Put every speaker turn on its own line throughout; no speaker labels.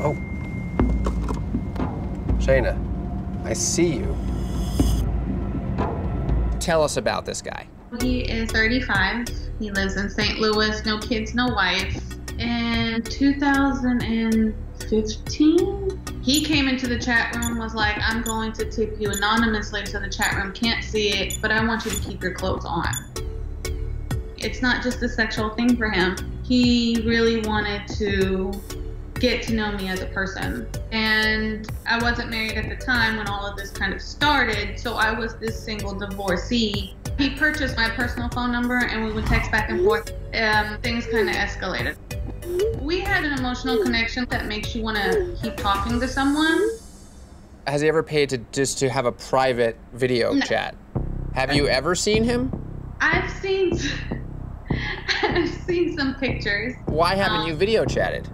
Oh. Shayna, I see you.
Tell us about this guy.
He is 35. He lives in St. Louis, no kids, no wife. In 2015, he came into the chat room, was like, I'm going to tip you anonymously so the chat room can't see it, but I want you to keep your clothes on. It's not just a sexual thing for him. He really wanted to get to know me as a person. And I wasn't married at the time when all of this kind of started, so I was this single divorcee. He purchased my personal phone number and we would text back and forth. Um, things kind of escalated. We had an emotional connection that makes you want to keep talking to someone.
Has he ever paid to just to have a private video
No.
chat? Have you ever seen him?
I've seen I've seen some pictures.
Why haven't
Um,
you video chatted?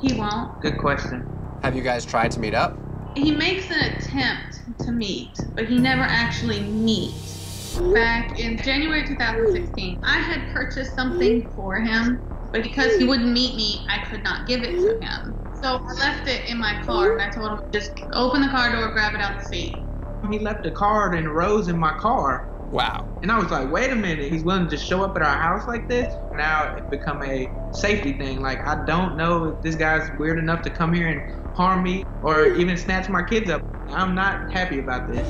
He won't.
Good question.
Have you guys tried to meet up?
He makes an attempt to meet, but he never actually meets. Back in January 2016, I had purchased something for him, but because he wouldn't meet me, I could not give it to him. So I left it in my car and I told him just open the car door, grab it out the seat.
He left a card and a rose in my car.
Wow.
And I was like, wait a minute, he's willing to just show up at our house like this? Now it become a safety thing. Like I don't know if this guy's weird enough to come here and harm me or even snatch my kids up. I'm not happy about this.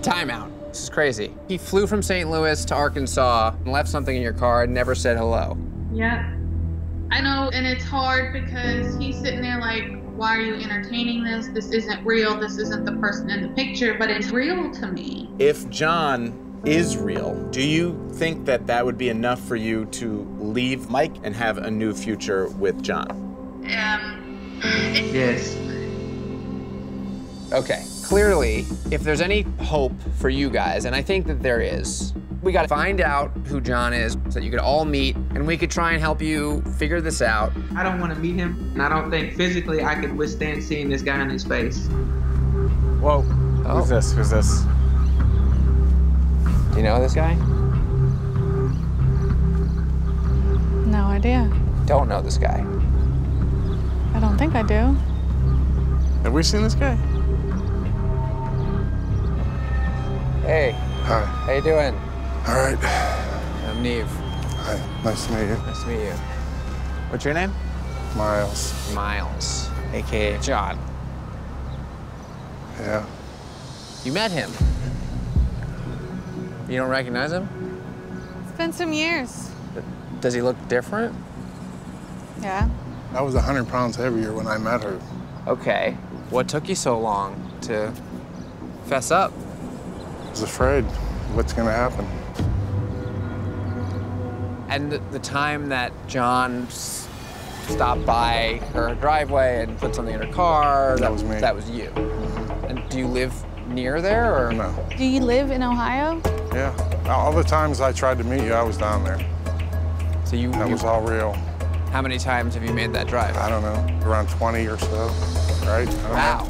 Timeout. This is crazy. He flew from St. Louis to Arkansas and left something in your car and never said hello.
Yeah. I know, and it's hard because he's sitting there like, why are you entertaining this? This isn't real. This isn't the person in the picture, but it's real to me.
If John is real, do you think that that would be enough for you to leave Mike and have a new future with John?
Um,
Yes.
Okay, clearly, if there's any hope for you guys, and I think that there is, we gotta find out who John is so that you could all meet and we could try and help you figure this out.
I don't want to meet him, and I don't think physically I could withstand seeing this guy in his face.
Whoa.
Oh.
Who's this? Who's this?
Do you know this guy?
No idea.
Don't know this guy.
I don't think I do.
Have we seen this guy?
Hey,
Hi.
how you doing?
All right.
I'm Nev.
Hi. Nice to meet you.
Nice to meet you.
What's your name?
Miles.
Miles, aka John.
Yeah.
You met him. You don't recognize him?
It's been some years.
Does he look different?
Yeah.
I was 100 pounds heavier when I met her.
Okay. What took you so long to fess up?
I was afraid what's going to happen.
And the, the time that John stopped by her driveway and put something in her car,
That was me.
That was you. And do you live near there or?
No.
Do you live in Ohio?
Yeah. All the times I tried to meet you, I was down there.
So you,
That
you-
was all real.
how many times have you made that drive?
I don't know, around 20 or so, right? I don't
Wow.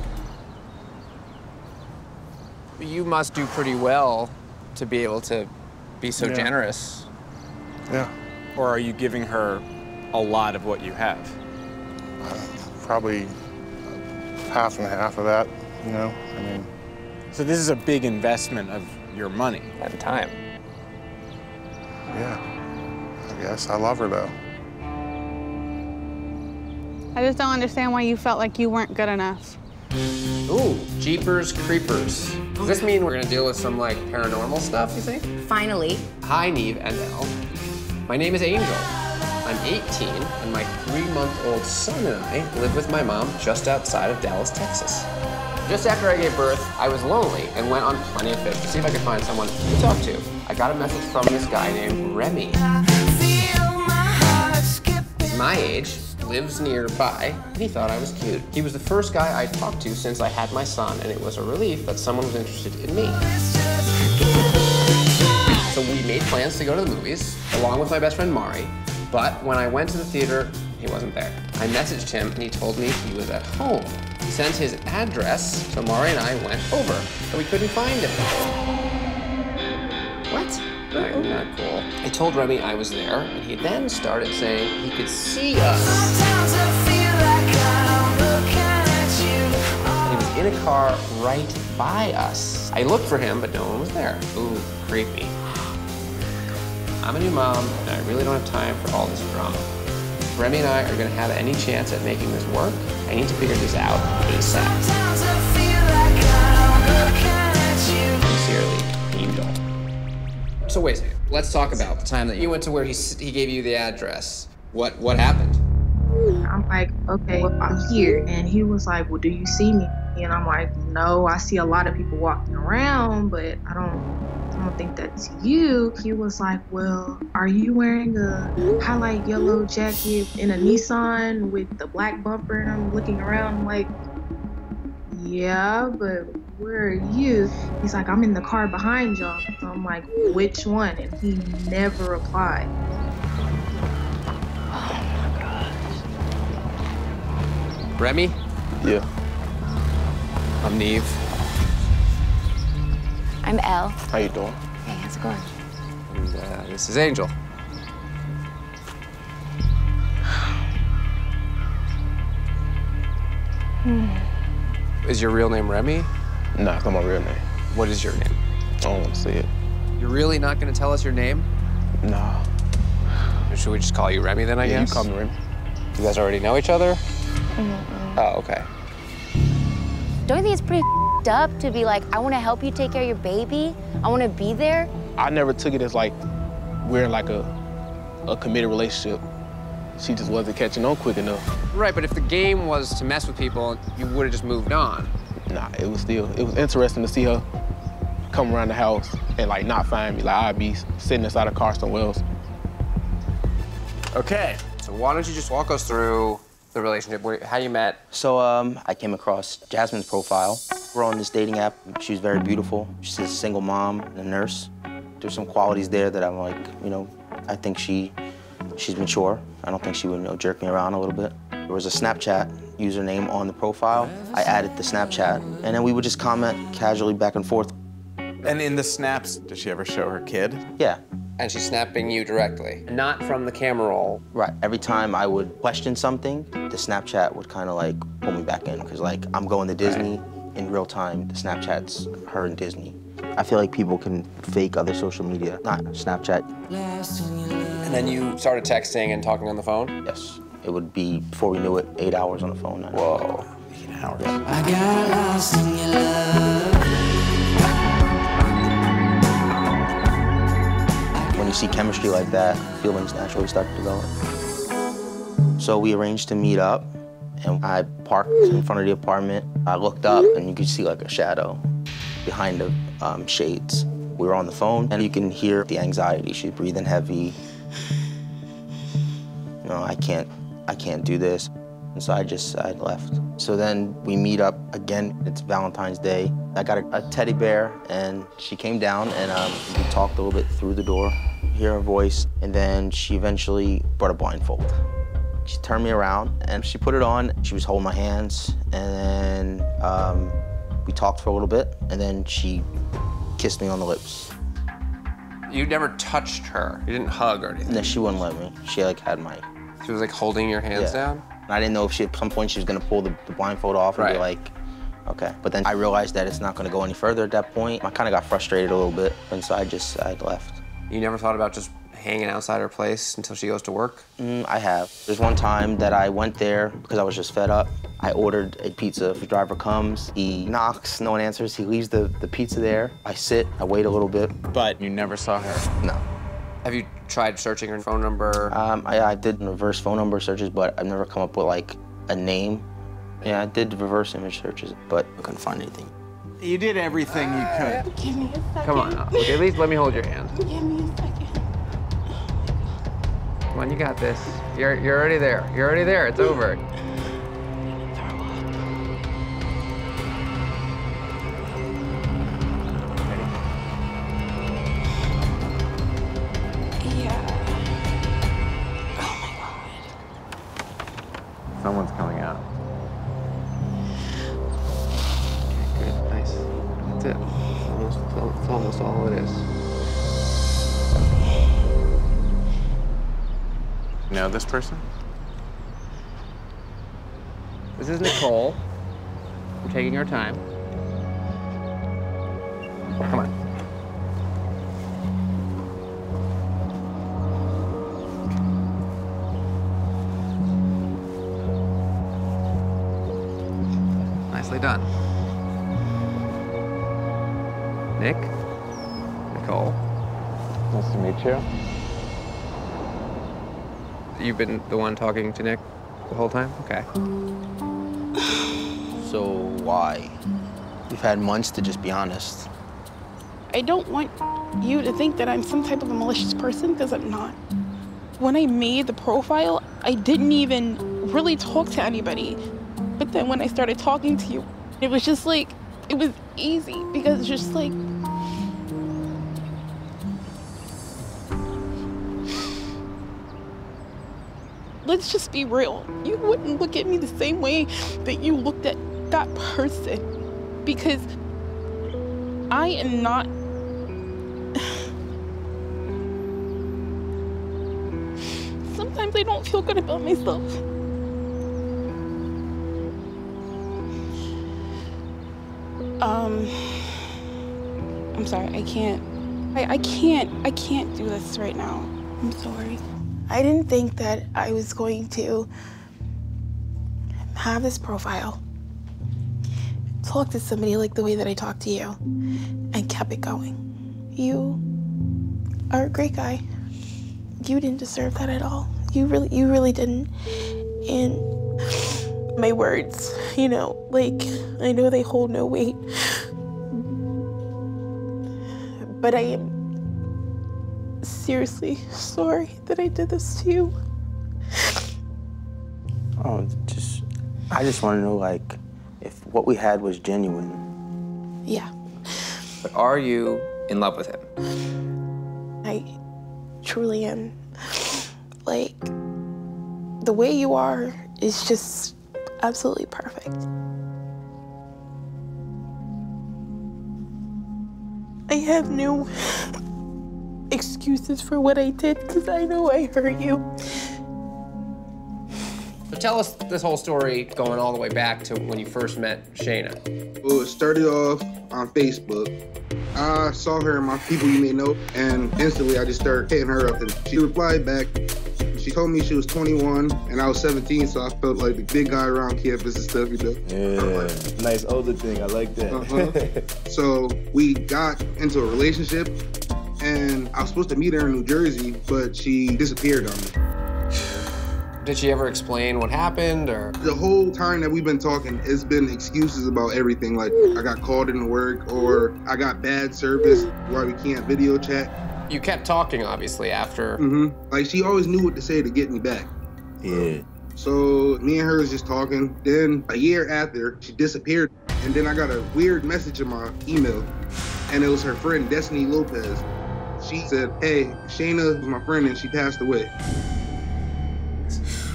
know.
You must do pretty well to be able to be so
Yeah.
generous.
Yeah.
Or are you giving her a lot of what you have?
Uh, probably half and half of that, you know? I mean,
So this is a big investment of your money.
At the time.
yeah. I guess I love her though.
I just don't understand why you felt like you weren't good enough.
Ooh, Jeepers Creepers. Does this mean we're gonna deal with some like paranormal stuff, you think?
Finally.
Hi, Nev and Elle. My name is Angel. I'm 18, and my three-month-old son and I live with my mom just outside of Dallas, Texas. Just after I gave birth, I was lonely and went on Plenty of Fish to see if I could find someone to talk to. I got a message from this guy named Remy. My age, lives nearby, and he thought I was cute. He was the first guy I talked to since I had my son, and it was a relief that someone was interested in me. So we made plans to go to the movies, along with my best friend Mari. But when I went to the theater, he wasn't there. I messaged him and he told me he was at home. He sent his address, so Mari and I went over, but we couldn't find him. What? Not, not cool. I told Remy I was there, and he then started saying he could see us. He was in a car right by us. I looked for him, but no one was there. Ooh, creepy. I'm a new mom, and I really don't have time for all this drama. If Remy and I are gonna have any chance at making this work, I need to figure this out ASAP. Sincerely, Angel. So wait a second. Let's talk about the time that you went to where he, he gave you the address. What what happened?
I'm like, okay, well, I'm here. And he was like, well, do you see me? And I'm like, no, I see a lot of people walking around, but I don't think that's you. He was like, well, are you wearing a highlight yellow jacket in a Nissan with the black bumper? And I'm looking around, I'm like, yeah, but where are you? He's like, I'm in the car behind y'all. So I'm like, which one? And he never replied.
Remy,
Yeah.
I'm Nev.
I'm Elle.
How you doing?
Hey, how's it going?
And uh, this is Angel. Is your real name Remy?
Nah, it's not my real name.
What is your name?
I don't want to say it.
You're really not gonna tell us your name?
Nah.
Or should we just call you Remy then, I
yeah,
guess?
you call me Remy.
You guys already know each other? Oh, okay.
Don't you think it's pretty fed up to be like, I want to help you take care of your baby. I want to be there.
I never took it as like we're in like a a committed relationship. She just wasn't catching on quick enough.
Right, but if the game was to mess with people, you would have just moved on.
Nah, it was still it was interesting to see her come around the house and like not find me. Like I'd be sitting inside a car somewhere else.
Okay.
So why don't you just walk us through the relationship, where, how you met?
So um, I came across Jasmine's profile. We're on this dating app. She was very beautiful. She's a single mom and a nurse. There's some qualities there that I'm like, you know, I think she, she's mature. I don't think she would, you know, jerk me around a little bit. There was a Snapchat username on the profile. I added the Snapchat, and then we would just comment casually back and forth.
And in the snaps, does she ever show her kid?
Yeah,
And she's snapping you directly, not from the camera roll.
right. Every time I would question something, the Snapchat would kind of like pull me back in, because like I'm going to Disney in real time. The Snapchat's her in Disney. I feel like people can fake other social media, not Snapchat.
And then you started texting and talking on the phone?
Yes, it would be before we knew it, eight hours on the phone.
Whoa.
Eight hours.
When you see chemistry like that, feelings naturally start to develop. So we arranged to meet up, and I parked in front of the apartment. I looked up, and you could see like a shadow behind the um, shades. We were on the phone, and you can hear the anxiety. She's breathing heavy. Know, I can't, I can't do this. And so I just, I left. So then we meet up again. It's Valentine's Day. I got a, a teddy bear, and she came down, and um, we talked a little bit through the door, hear her voice, and then she eventually brought a blindfold. She turned me around, and she put it on. She was holding my hands, and then um, we talked for a little bit, and then she kissed me on the lips.
You never touched her. You didn't hug or
And
anything.
then she wouldn't let me. She like had my
She was like holding your hands
Yeah.
down?
And I didn't know if she at some point she was gonna pull the, the blindfold off and be like, okay. But then I realized that it's not gonna go any further at that point. I kind of got frustrated a little bit, and so I just I left.
You never thought about just hanging outside her place until she goes to work?
Mm, I have. There's one time that I went there because I was just fed up. I ordered a pizza. The driver comes, he knocks, no one answers. He leaves the, the pizza there. I sit, I wait a little bit.
But you never saw her.
No.
Have you tried searching her phone number?
Um, I, I did reverse phone number searches, but I've never come up with like a name. Yeah, I did reverse image searches, but I couldn't find anything.
You did everything you could.
Give me a second.
Come on, Okay, at least let me hold your hand.
Give me a second.
Come on, you got this. You're, you're already there. You're already there. It's over. Someone's coming out. Okay, good, nice. That's it. Almost, it's almost all it is.
You know this person?
This is Nicole. We're taking our time.
Nice to meet you.
You've been the one talking to Nick the whole time? Okay.
So why? We've had months to just be honest.
I don't want you to think that I'm some type of a malicious person because I'm not. When I made the profile, I didn't even really talk to anybody. But then when I started talking to you, it was just like, it was easy because it's just like, let's just be real. You wouldn't look at me the same way that you looked at that person because I am not. Sometimes I don't feel good about myself. Um, I'm sorry, I can't. I, I can't. I can't do this right now. I'm sorry. I didn't think that I was going to have this profile, talk to somebody like the way that I talked to you, and kept it going. You are a great guy. You didn't deserve that at all. You really, you really didn't. And my words, you know, like I know they hold no weight, but I am seriously sorry that I did this to you.
Oh, just I just want to know like if what we had was genuine.
Yeah,
But are you in love with him?
I truly am. Like, the way you are is just absolutely perfect. I have no excuses for what I did because I know I hurt you.
So tell us this whole story going all the way back to when you first met Shayna.
Well, it started off on Facebook. I saw her in my people you may know, and instantly I just started hitting her up, and she replied back. She told me she was 21 and I was 17, so I felt like the big guy around campus and stuff, you know.
Yeah, nice older thing. I like that.
Uh-huh. so we got into a relationship, and I was supposed to meet her in New Jersey, but she disappeared on me.
Did she ever explain what happened or?
The whole time that we've been talking, it's been excuses about everything. Like I got called into work, or I got bad service, why we can't video chat.
You kept talking, obviously, after.
hmm Like she always knew what to say to get me back.
Yeah.
So me and her was just talking. Then a year after, she disappeared, and then I got a weird message in my email, and it was her friend Destiny Lopez. She said, "Hey, Shayna was my friend, and she passed away."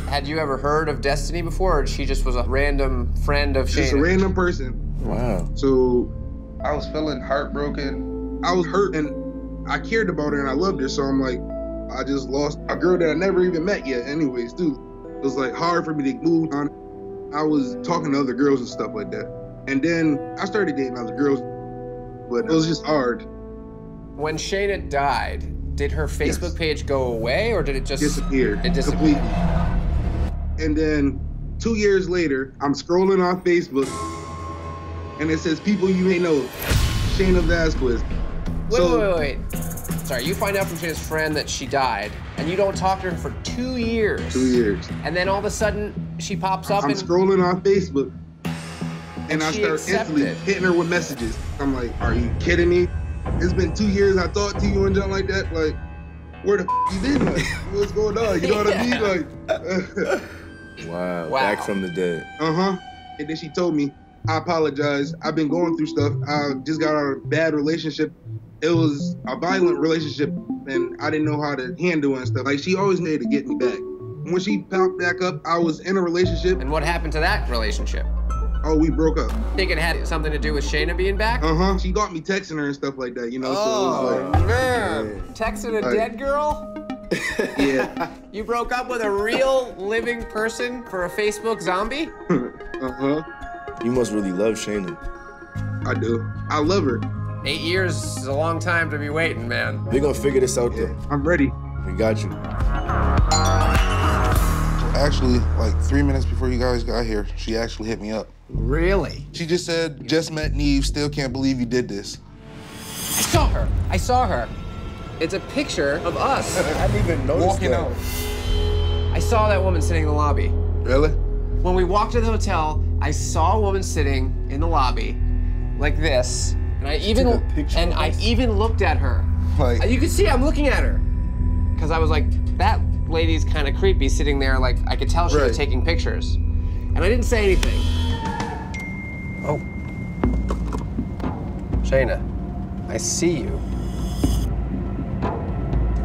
Had you ever heard of Destiny before, or she just was a random friend of
Just a random person.
Wow.
So I was feeling heartbroken. I was hurt and I cared about her and I loved her. So I'm like, I just lost a girl that I never even met yet, anyways, dude. It was like hard for me to move on. I was talking to other girls and stuff like that. And then I started dating other girls, but it was just hard.
When Shayna died, did her Facebook page go away, or did it just
disappear?
It disappeared. Completely.
And then two years later, I'm scrolling on Facebook and it says people you may know, Shayna Vasquez.
Wait, wait, wait, wait. Sorry, you find out from Shayna's friend that she died, and you don't talk to her for two years.
Two years.
And then all of a sudden, she pops up
I'm
and
scrolling on Facebook and I
she
start instantly hitting her with messages. I'm like, are you kidding me? It's been two years I talked to you and something like that. Like, where the f- you been? Like, what's going on? You know what I mean? Like,
Wow.
Wow.
Back from the dead.
uh huh. And then she told me, I apologize. I've been going through stuff. I just got out of a bad relationship. It was a violent relationship, and I didn't know how to handle it and stuff. Like she always needed to get me back. When she popped back up, I was in a relationship.
And what happened to that relationship?
Oh, we broke up.
I Think it had something to do with Shayna being back?
Uh huh. She got me texting her and stuff like that, you know. so it
Oh
was like,
man, texting a
Like-
dead girl?
yeah.
You broke up with a real living person for a Facebook zombie?
uh huh.
You must really love Shayna.
I do. I love her.
Eight years is a long time to be waiting, man.
We're gonna figure this out though.
I'm ready.
We got you.
Actually, like three minutes before you guys got here, she actually hit me up.
Really?
She just said, just met Nev, still can't believe you did this.
I saw her. I saw her. It's a picture of us.
I didn't even notice
Walking
that.
out. I saw that woman sitting in the lobby.
Really?
When we walked to the hotel, I saw a woman sitting in the lobby like this. And I even
Took a picture
and I even looked at her.
Like-
you can see I'm looking at her. Cause I was like, that lady's kind of creepy sitting there like I could tell she
Right.
was taking pictures. And I didn't say anything. Oh.
Shayna, I see you.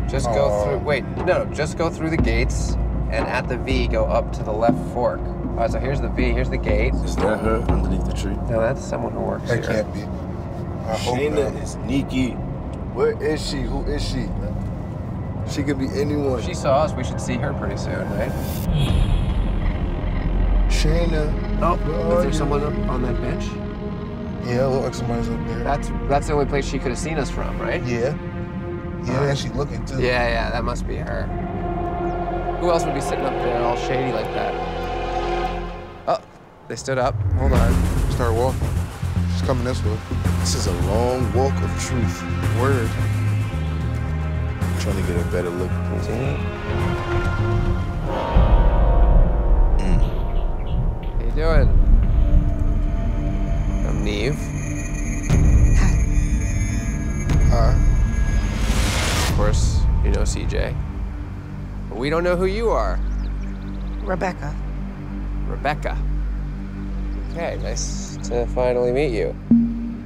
Just go
Aw.
through. Wait, no, no, just go through the gates, and at the V, go up to the left fork. All right, so here's the V. Here's the gate.
Is that her underneath the tree?
No, that's someone who works
That
here.
can't be. I
Shayna
not.
is sneaky. Where is she? Who is she? She could be anyone.
She saw us, we should see her pretty soon, right?
Shayna.
Oh, is there
you?
someone up on that bench?
Yeah, it looks like somebody's up there.
That's that's the only place she could have seen us from, right?
yeah. Yeah, and she looking too.
Yeah, yeah, that must be her. Who else would be sitting up there all shady like that? Oh, they stood up. Hold on.
Start walking. She's coming this way.
This is a long walk of truth.
Word.
I'm trying to get a better look.
How you doing? I'm Nev.
Hi.
Of course, you know CJ. But we don't know who you are.
Rebecca.
Rebecca. Okay, nice to finally meet you.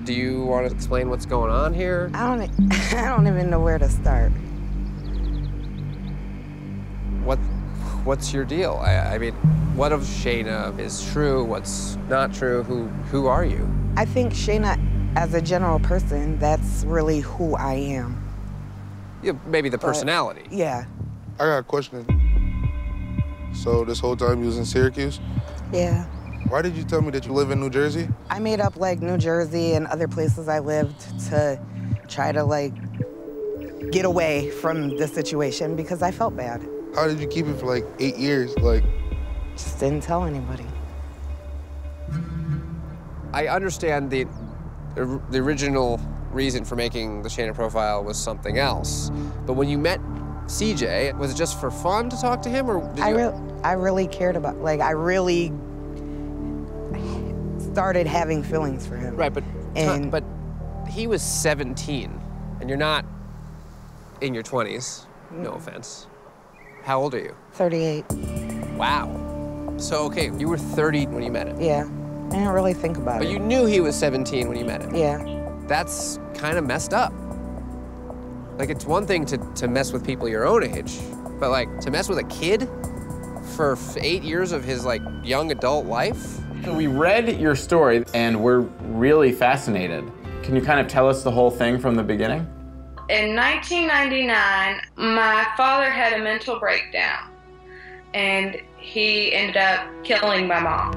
Do you want to explain what's going on here?
I don't. e- I don't even know where to start.
What, what's your deal? I, I mean, what of Shayna is true? What's not true? Who, who are you?
I think Shayna, as a general person, that's really who I am.
Yeah, maybe the
But-
personality.
Yeah.
I got a question. So this whole time you was in Syracuse?
Yeah.
Why did you tell me that you live in New Jersey?
I made up like New Jersey and other places I lived to try to like get away from the situation because I felt bad.
How did you keep it for like eight years? Like,
Just didn't tell anybody.
I understand the the original reason for making the Shayna profile was something else. But when you met CJ, was it just for fun to talk to him, or did
I
you?
real I really cared about like I really started having feelings for him.
right, but
And-
but he was 17, and you're not in your 20s. No mm. offense. How old are you?
38.
Wow. So okay, you were 30 when you met him,
Yeah. I didn't really think about
but
it.
But you knew he was 17 when you met him.
Yeah.
That's kind of messed up. Like it's one thing to to mess with people your own age, but like to mess with a kid for eight years of his like young adult life.
We read your story and we're really fascinated. Can you kind of tell us the whole thing from the beginning?
In 1999, my father had a mental breakdown and he ended up killing my mom.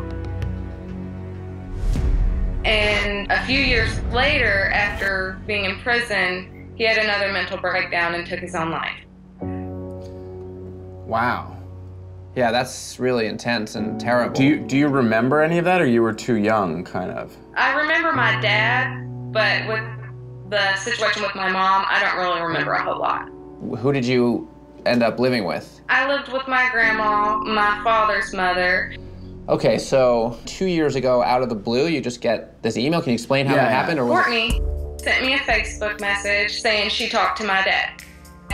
And a few years later, after being in prison, he had another mental breakdown and took his own life.
Wow. Yeah, that's really intense and terrible.
Do you do you remember any of that or you were too young kind of?
I remember my dad, but with the situation with my mom, I don't really remember a whole lot.
Who did you end up living with?
I lived with my grandma, my father's mother.
Okay, so two years ago, out of the blue, you just get this email. Can you explain how
Yeah,
that
yeah.
happened? Or was
Courtney sent me a Facebook message saying she talked to my dad.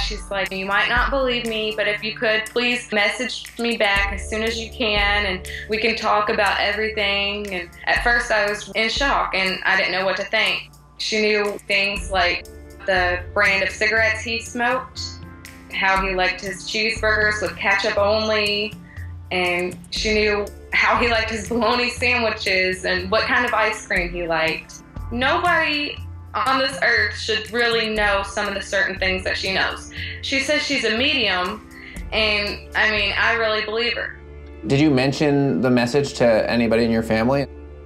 She's like, You might not believe me, but if you could, please message me back as soon as you can and we can talk about everything. And at first, I was in shock and I didn't know what to think. She knew things like the brand of cigarettes he smoked, how he liked his cheeseburgers with ketchup only, and she knew how he liked his bologna sandwiches and what kind of ice cream he liked. Nobody on this earth should really know some of the certain things that she knows. She says she's a medium, and I mean, I really believe her.
Did you mention the message to anybody in your family?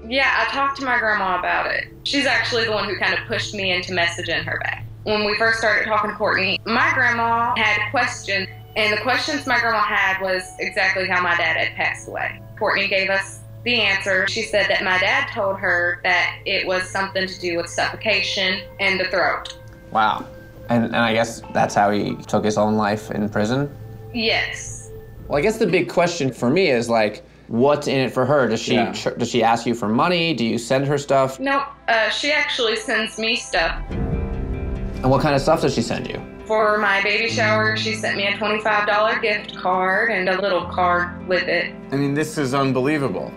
Yeah, I talked to my grandma about it. She's actually the one who kind of pushed me into messaging her back. When we first started talking to Courtney, my grandma had questions, and the questions my grandma had was exactly how my dad had passed away. Courtney gave us the answer. She said that my dad told her that it was something to do with suffocation in the throat.
Wow. And, and I guess that's how he took his own life in prison?
Yes.
Well, I guess the big question for me is like, what's in it for her? Does she
Yeah.
tr- does she ask you for money? Do you send her stuff?
No, Uh, she actually sends me stuff.
And what kind of stuff does she send you?
For my baby shower, she sent me a $25 gift card and a little card with it.
I mean, this is unbelievable.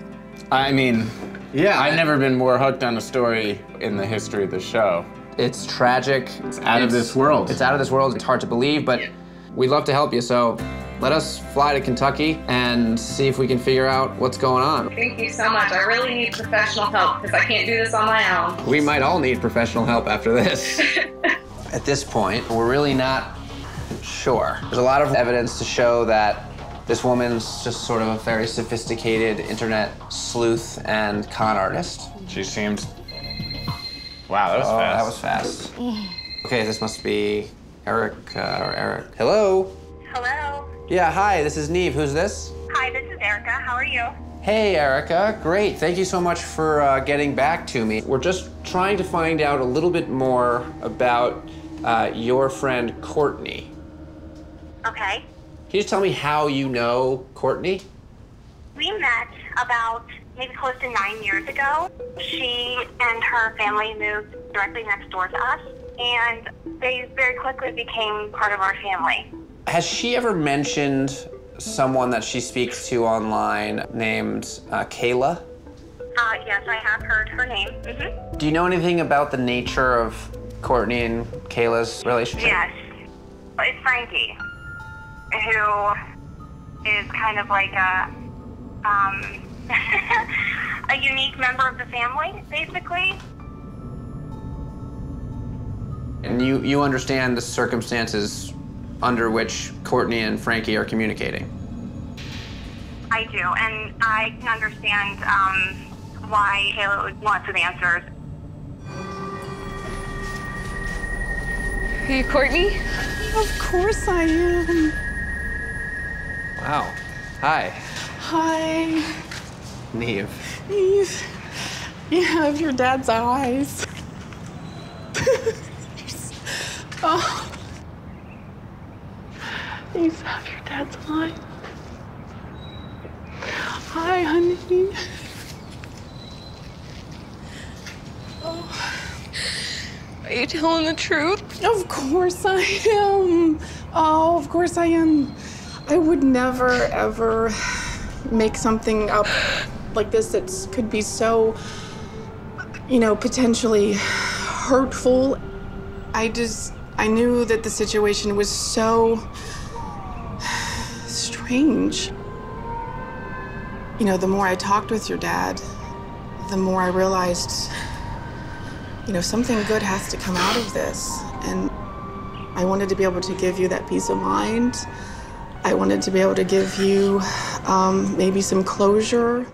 I mean, yeah, I've never been more hooked on a story in the history of the show.
It's tragic.
It's out of this world.
It's out of this world. It's hard to believe, but we'd love to help you. So let us fly to Kentucky and see if we can figure out what's going on.
Thank you so much. I really need professional help because I can't do this on my own.
We might all need professional help after this. At this point, we're really not sure. There's a lot of evidence to show that this woman's just sort of a very sophisticated internet sleuth and con artist.
She seemed. Wow, that was
oh,
fast.
That was fast. Okay, this must be Eric uh, or Eric. Hello.
Hello.
Yeah, hi. This is Nev. Who's this?
Hi, this is Erica. How are you?
Hey, Erica. Great. Thank you so much for uh, getting back to me. We're just trying to find out a little bit more about uh, your friend Courtney.
Okay.
Can you just tell me how you know Courtney?
We met about maybe close to nine years ago. She and her family moved directly next door to us, and they very quickly became part of our family.
Has she ever mentioned someone that she speaks to online named uh, Kayla?
Uh, yes, I have heard her name. hmm
Do you know anything about the nature of Courtney and Kayla's relationship?
Yes. It's Frankie, who is kind of like a um, a unique member of the family, basically.
And you, you understand the circumstances under which Courtney and Frankie are communicating?
I do, and I can understand um, why Kayla wants want some answers.
Are you Courtney?
Of course I am.
Wow. Hi,
Hi.
Nev.
You, you have your dad's eyes. oh. You have your dad's eyes. Hi, honey. Oh.
Are you telling the truth?
Of course I am. Oh, of course I am. I would never, ever make something up like this that could be so, you know, potentially hurtful. I just, I knew that the situation was so strange. You know, the more I talked with your dad, the more I realized, you know, something good has to come out of this. And I wanted to be able to give you that peace of mind. I wanted to be able to give you um, maybe some closure.